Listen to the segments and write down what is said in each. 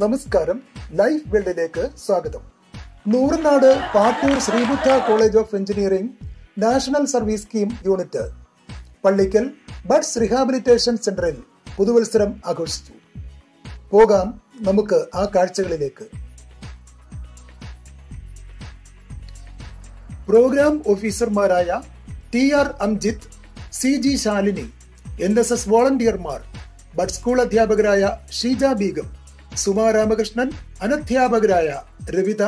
നമസ്കാരം. ലൈഫ് വേൾഡിലേക്ക് സ്വാഗതം. Nooranad Pattoor Sreebuddha college of engineering national service scheme unit. Pallickal buds rehabilitation സെന്ററിൽ പുതുവത്സരം ആഘോഷിച്ചു. പോകാം നമുക്ക് ആ കാഴ്ചകളിലേക്ക്. പ്രോഗ്രാം ഓഫീസർമാരായ T R Amjith C G Shalini N S S വോളണ്ടിയർമാർ bud school അധ്യാപകരായ ഷീജ ബീഗം സുമാ രാമകൃഷ്ണൻ അനധ്യാപകരായ രവിത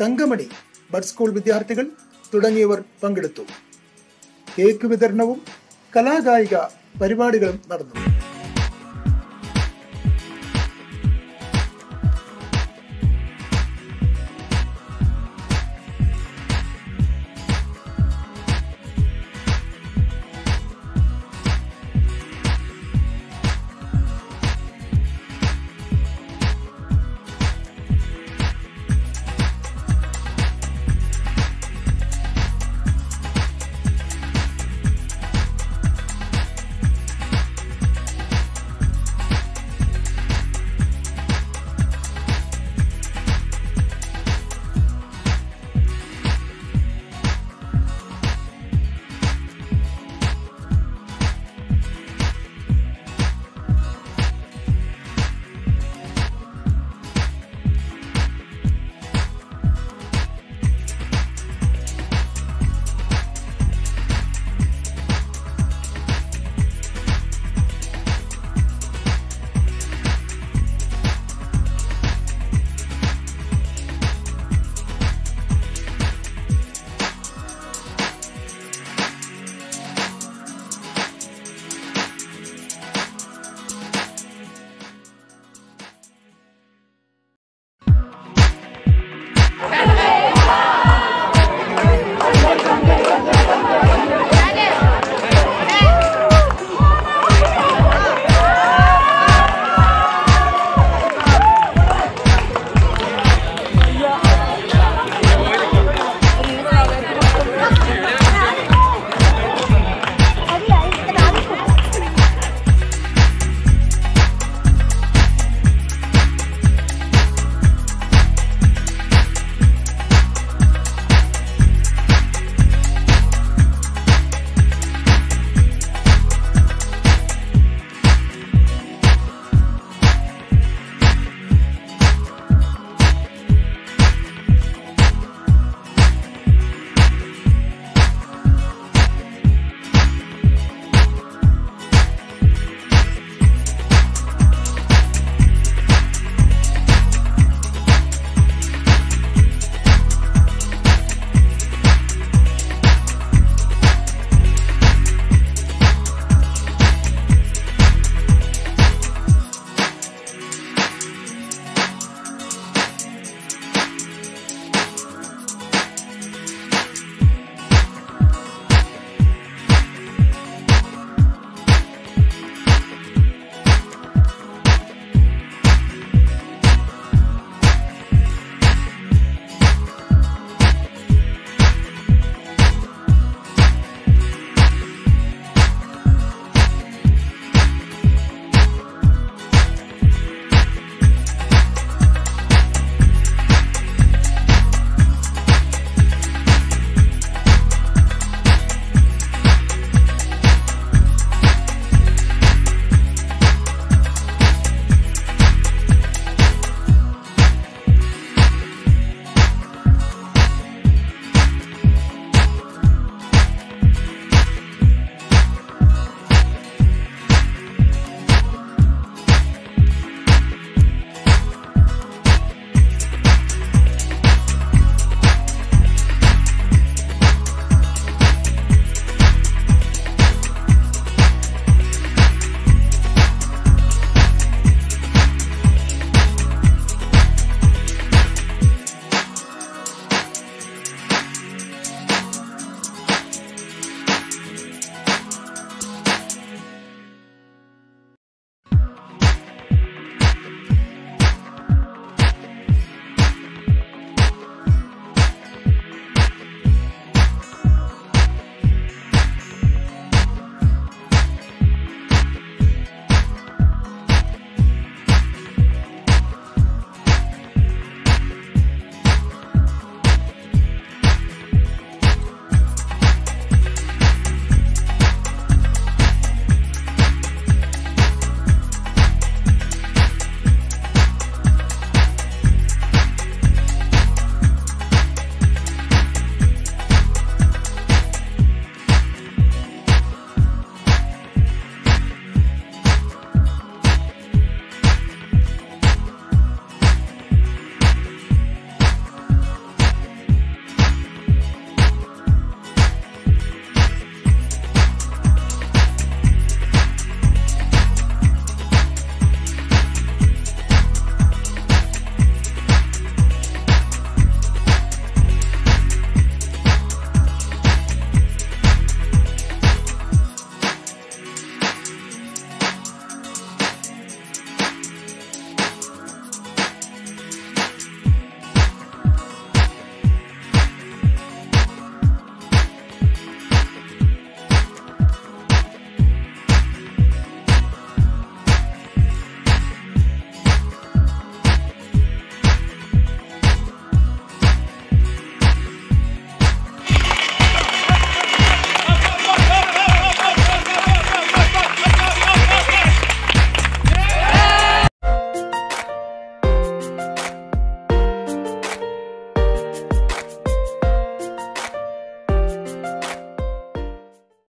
തങ്കമണി ബഡ് സ്കൂൾ വിദ്യാർത്ഥികൾ തുടങ്ങിയവർ പങ്കെടുത്തു. കേക്ക് വിതരണവും കലാകായിക പരിപാടികളും നടന്നു.